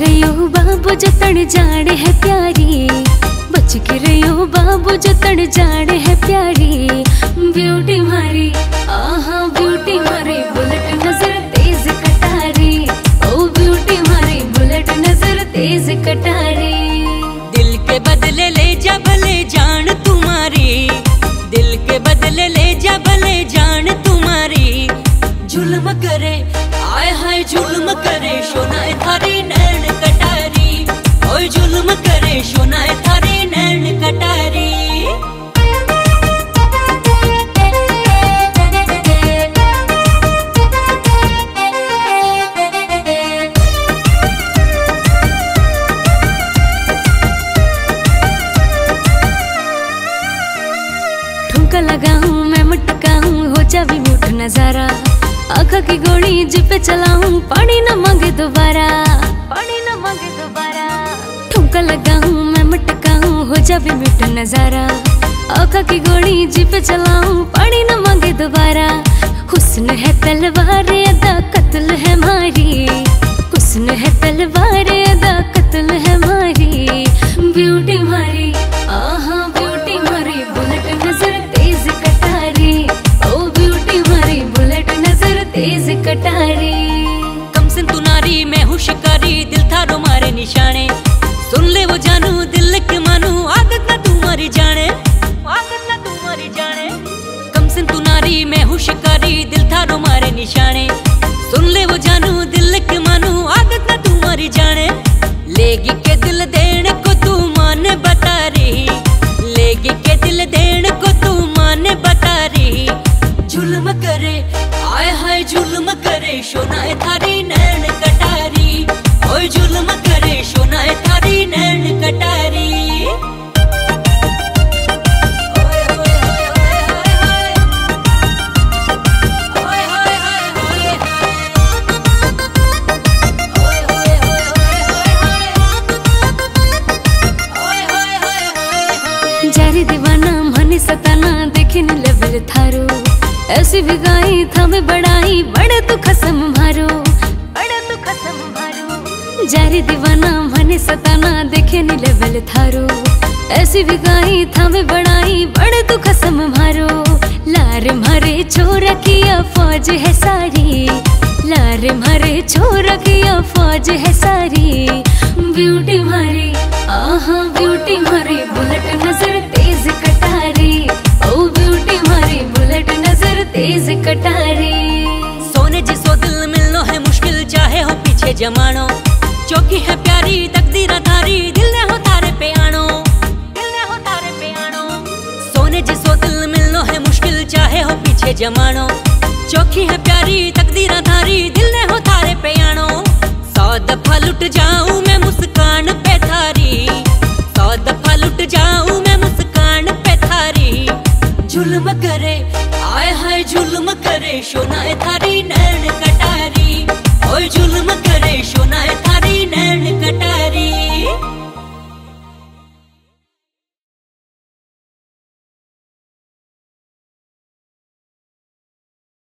बाबू जतन जाने है प्यारी। बच के रहो बाबू जतन जाने है प्यारी। ब्यूटी मारी, आहा, ब्यूटी मारी, बुलेट नज़र तेज कटारी। ओ, ब्यूटी मारी, बुलेट नज़र तेज कटारी। दिल के बदले ले जा भले जान तुम्हारी। दिल के बदले ले जा भले जान तुम्हारी। जुल्म करे आय हाय, जुल्म करे सोनाए थारी सोनाए थारी नैन कटारी। लगाऊँ, मैं मटकाऊं, हो जावी नज़ारा। आँखा की गोली जिपे चलाऊं, पानी न जावी मुठ नज़ारा, आँखा की गोली जिपे चलाऊं, पानी न मांगे दोबारा। हुस्न है तलवार, अदा कत्ल है मारी। हुस्न है तलवार, अदा कत्ल है मारी। ब्यूटी मारी, आहा, ब्यूटी मारी, बुलेट नज़र तेज कटारी। ओ, ब्यूटी मारी, बुलेट नज़र तेज कटारी। कम से तू नारी, मैं हूँ शिकारी दिल थारो मारे निशाने। सुन ले वो जानू से तू नारी मैं हूँ शिकारी दिल थारो मारे निशाने। सुन ले वो जानू, दिल के मानू, आदत ना तुम्हारी जाने। लेगी के दिल देने को तू मान बता रही लेगी के दिल देने को तू मान बता रही जुल्म करे आय हाय जुल्म करे सोना थारी ऐसी भी गाई था मैं बड़ाई बड़े तू खसम मारो बड़े तू खसम मारो जारी दीवाना मन सताना देखिन लेवल थारो। ऐसी भी गाई था मैं बड़ाई बड़े तू खसम मारो लार मारे छोरा किया फौज है सारी। लार मारे छोरा किया फौज है सारी। ब्यूटी मारी आहा ब्यूटी तेज कटारी। सोने जिसो दिल मिलनो है मुश्किल, चाहे हो पीछे जमानो। चौकी है प्यारी, तकदीर तारी दिल ने हो तारे पे आनो। दिल ने हो तारे पे आनो। सोने जिसो दिल मिलनो है मुश्किल, चाहे हो पीछे जमानो। चौकी है प्यारी, तकदीर तारी दिल ने हो तारे पे आनो। सौ दफ़ा लुट जाऊँ मैं मुस्कान पे थारी। সোনায় ধারে